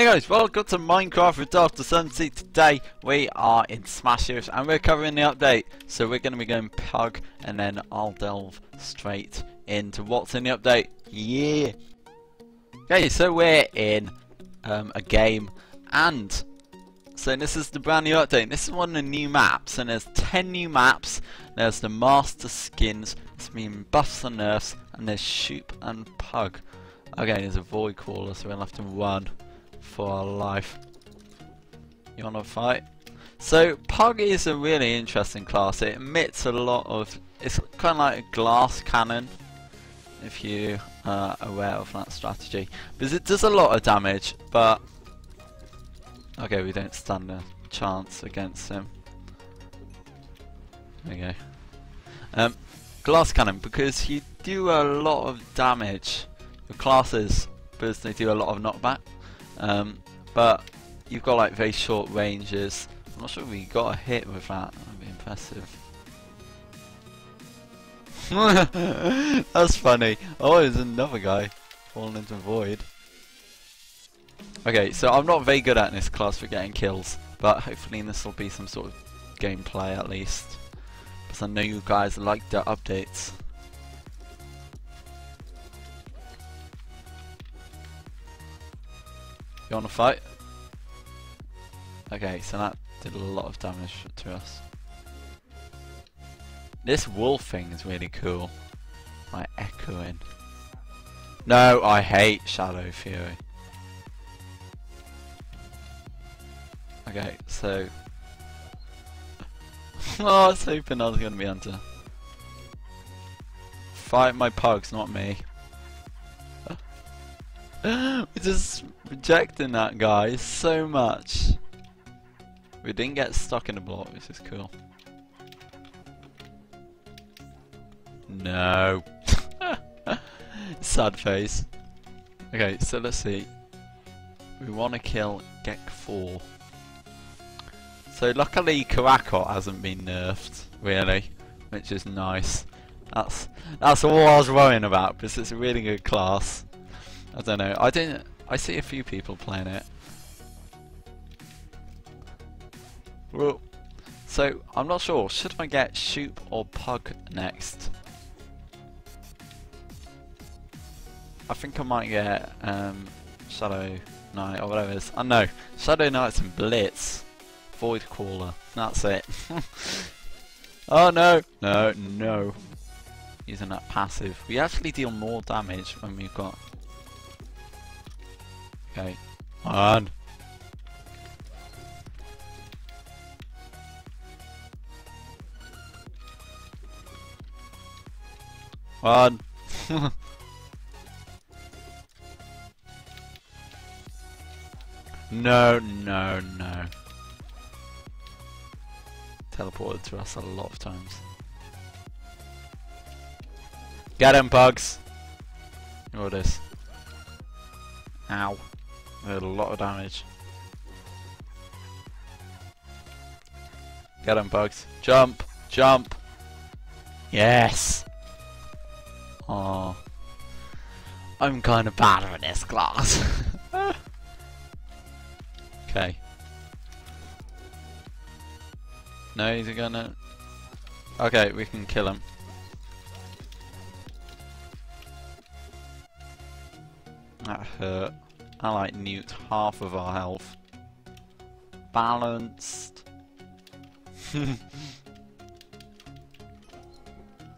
Hey guys, welcome to Minecraft with Dr. Sunseed. Today we are in Smashers and we're covering the update. So we're going to be going pug and then I'll delve straight into what's in the update. Yeah! Okay, so we're in um, a game and so this is the brand new update. This is one of the new maps and there's 10 new maps. There's the master skins, it's mean buffs and nerfs and there's shoop and pug. Okay, there's a void crawler so we'll have to run for life. You wanna fight? So Pug is a really interesting class. It emits a lot of. It's kind of like a glass cannon, if you are aware of that strategy, because it does a lot of damage. But okay, we don't stand a chance against him. Go. Um, glass cannon because you do a lot of damage. Your classes because they do a lot of knockback. Um, but you've got like very short ranges. I'm not sure if we got a hit with that. That'd be impressive. That's funny. Oh, there's another guy falling into void. Okay, so I'm not very good at this class for getting kills, but hopefully this will be some sort of gameplay at least. Because I know you guys like the updates. You wanna fight? Okay, so that did a lot of damage to us. This wolf thing is really cool. Like echoing. No, I hate Shadow Fury. Okay, so... oh, I was hoping I was going to be under. Fight my pugs, not me. We're just rejecting that guy so much. We didn't get stuck in a block, which is cool. No. Sad face. Okay, so let's see. We want to kill Gek 4. So luckily Karakot hasn't been nerfed, really, which is nice. That's that's all I was worrying about because it's a really good class. I don't know. I didn't. I see a few people playing it. Well, so I'm not sure. Should I get Shoop or Pug next? I think I might get um, Shadow Knight or whatever it is. I know. Shadow Knights and Blitz. Void Crawler. That's it. oh no! No, no. Using that passive. We actually deal more damage when we've got Okay. On. On. no, no, no. Teleported to us a lot of times. Get him, bugs! Is this? Ow. Did a lot of damage. Get him, bugs. Jump! Jump! Yes! Oh. I'm kind of bad at this class. okay. No, he's gonna... Okay, we can kill him. That hurt. I like newt half of our health. Balanced.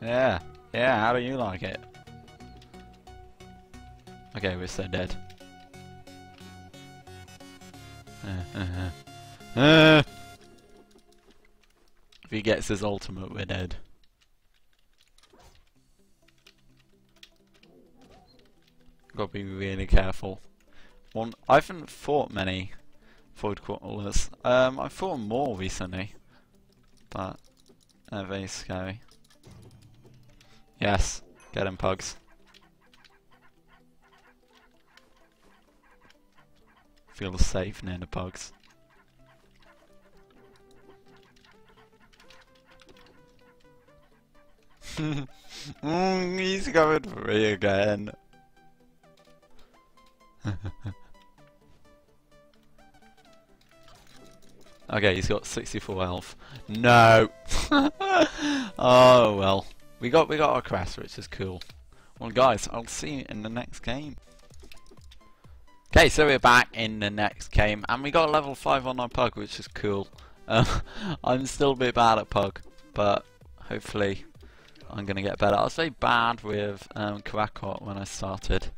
yeah, yeah, how do you like it? Okay, we're so dead. if he gets his ultimate, we're dead. Gotta be really careful. One, I haven't fought many void crawlers. Um, I've fought more recently, but they're very scary. Yes, get him, pugs. Feel safe near the pugs. mm, he's coming for me again. Okay, he's got 64 health. No. oh well. We got we got our crest, which is cool. Well, guys, I'll see you in the next game. Okay, so we're back in the next game, and we got level 5 on our pug, which is cool. Um, I'm still a bit bad at pug, but hopefully I'm going to get better. I was very bad with um, Karakot when I started.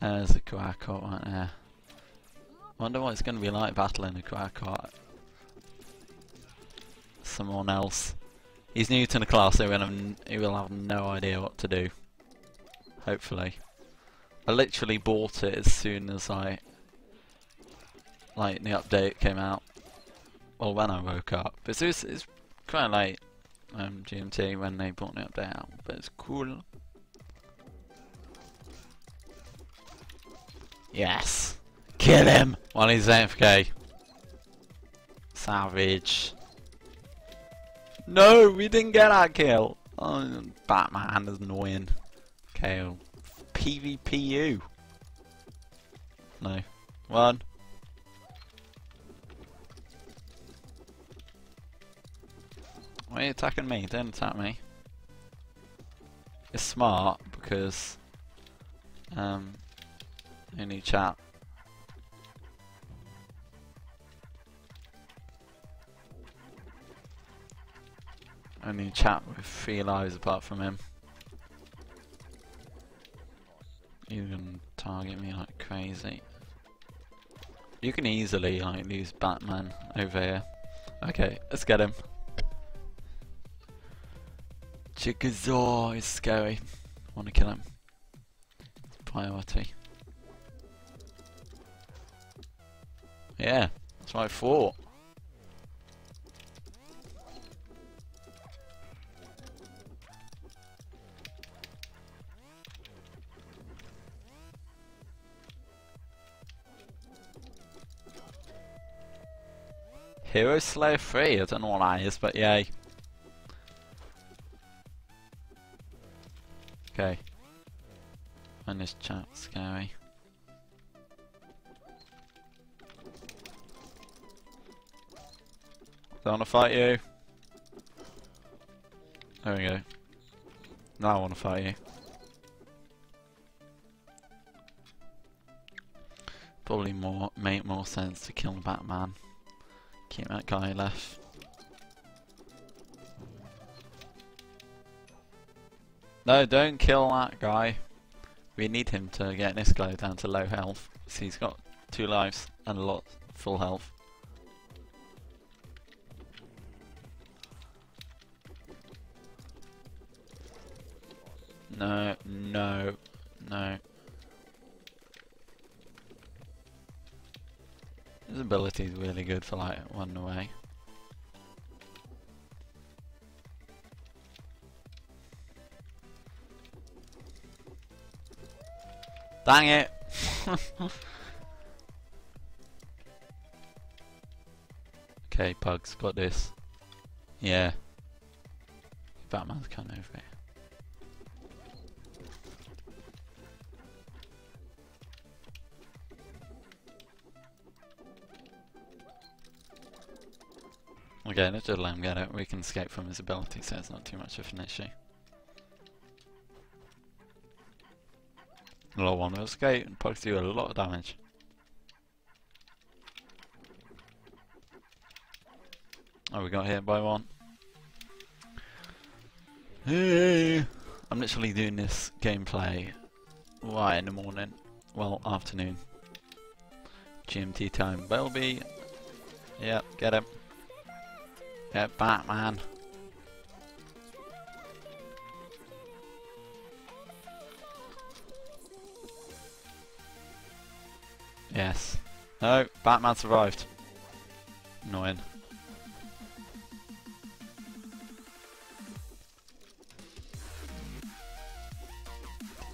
There's a Karakot right there. Wonder what it's going to be like battling a Karakot. Someone else. He's new to the class, so he will, have, he will have no idea what to do. Hopefully. I literally bought it as soon as I... Like, the update came out. Well, when I woke up. But it's, it's quite late, um, GMT, when they brought the update out. But it's cool. Yes! Kill him! While he's AFK. Savage. No, we didn't get that kill. Oh, Batman is annoying. Okay, PvPU. No. One. Why are you attacking me? Don't attack me. It's smart because um only chat Only chat with three lives apart from him. You can target me like crazy. You can easily like lose Batman over here. Okay, let's get him. Chickasaw is scary. Wanna kill him. Priority. Yeah, that's I thought. Hero Slayer 3, I don't know what that is, but yay. Okay. And this chat scary. Don't wanna fight you. There we go. Now I wanna fight you. Probably more make more sense to kill Batman. Keep that guy left. No, don't kill that guy. We need him to get this guy down to low health. See, he's got two lives and a lot full health. No, no, no. His ability is really good for like one away. Dang it! okay, Pugs, got this. Yeah. Batman's coming over here. Okay, let's him get it. We can escape from his ability, so it's not too much of an issue. Low one will escape and puts you a lot of damage. Oh, we got hit by one. Hey! I'm literally doing this gameplay right in the morning. Well, afternoon. GMT time. Belby. Yep, get him. Get Batman. Yes. No, Batman survived. Annoying.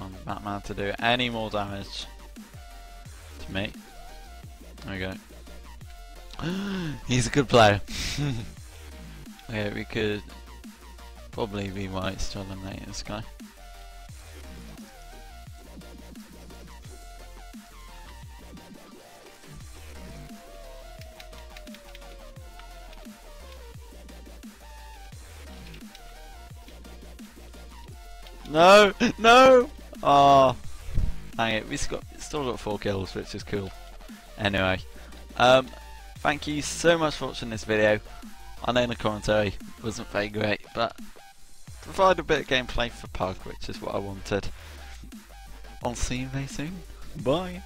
Want Batman to do any more damage to me. There we go. He's a good player. Yeah, we could probably be right, still eliminate this guy. No, no. Ah, oh, dang it. We've got still got four kills, which is cool. Anyway, um, thank you so much for watching this video. I know the commentary wasn't very great, but provide a bit of gameplay for Pug, which is what I wanted. I'll see you very soon. Bye.